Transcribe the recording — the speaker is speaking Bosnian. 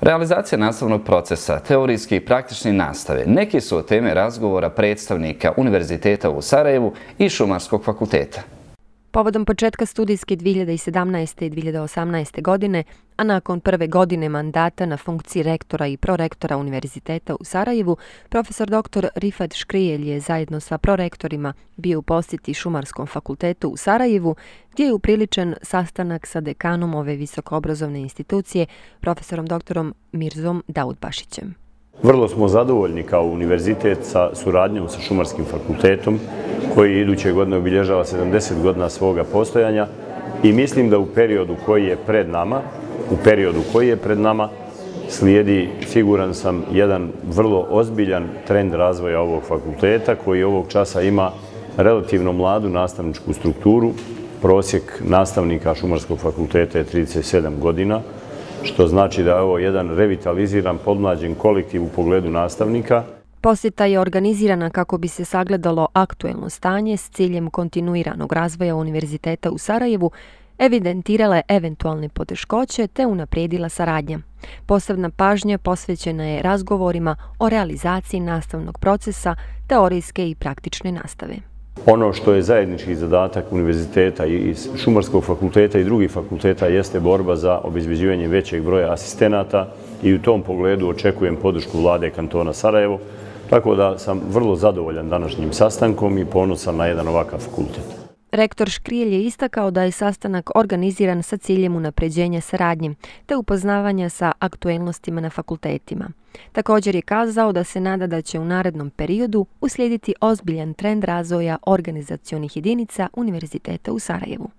Realizacija nastavnog procesa, teorijski i praktični nastave, neki su od teme razgovora predstavnika Univerziteta u Sarajevu i Šumarskog fakulteta. Povodom početka studijske 2017. i 2018. godine, a nakon prve godine mandata na funkciji rektora i prorektora Univerziteta u Sarajevu, profesor dr. Rifat Škrijelj je zajedno sa prorektorima bio u posjeti Šumarskom fakultetu u Sarajevu, gdje je upriličen sastanak sa dekanom ove visokoobrazovne institucije, profesorom dr. Mirzom Daudbašićem. Vrlo smo zadovoljni kao univerzitet sa suradnjom sa Šumarskim fakultetom koji iduće godine obilježava 70 godina svoga postojanja i mislim da u periodu koji je pred nama, u periodu koji je pred nama, slijedi, siguran sam, jedan vrlo ozbiljan trend razvoja ovog fakulteta koji ovog časa ima relativno mladu nastavničku strukturu. Prosjek nastavnika Šumarskog fakulteta je 37 godina, što znači da je ovo jedan revitaliziran, podmlađen kolektiv u pogledu nastavnika. Posjeta je organizirana kako bi se sagledalo aktuelno stanje s ciljem kontinuiranog razvoja Univerziteta u Sarajevu, evidentirala eventualne poteškoće te unaprijedila saradnja. Posebna pažnja posvećena je razgovorima o realizaciji nastavnog procesa, teorijske i praktične nastave. Ono što je zajednički zadatak univerziteta i Šumarskog fakulteta i drugih fakulteta jeste borba za obezbeđivanje većeg broja asistenata i u tom pogledu očekujem podršku vlade kantona Sarajevo, tako da sam vrlo zadovoljan današnjim sastankom i ponosan na jedan ovakav fakultet. Rektor Škrijelj je istakao da je sastanak organiziran sa ciljem unapređenja saradnje te upoznavanja sa aktuelnostima na fakultetima. Također je kazao da se nada da će u narednom periodu uslijediti ozbiljan trend razvoja organizacijonih jedinica Univerziteta u Sarajevu.